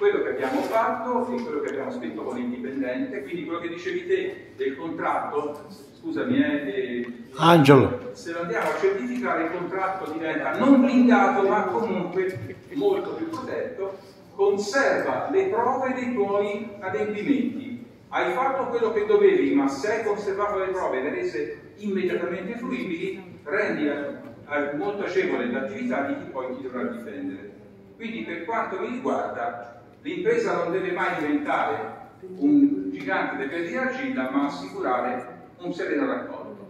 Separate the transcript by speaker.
Speaker 1: quello che abbiamo fatto e quello che abbiamo scritto con l'indipendente, quindi quello che dicevi te del contratto, scusami, eh,
Speaker 2: Angelo.
Speaker 1: se lo andiamo a certificare il contratto diventa non blindato ma comunque molto più protetto, conserva le prove dei tuoi adempimenti. Hai fatto quello che dovevi, ma se hai conservato le prove e le rese immediatamente fruibili, rendi molto agevole l'attività di chi poi ti dovrà difendere. Quindi per quanto mi riguarda, l'impresa non deve mai diventare un gigante pesi d'argilla, ma assicurare un sereno raccolto.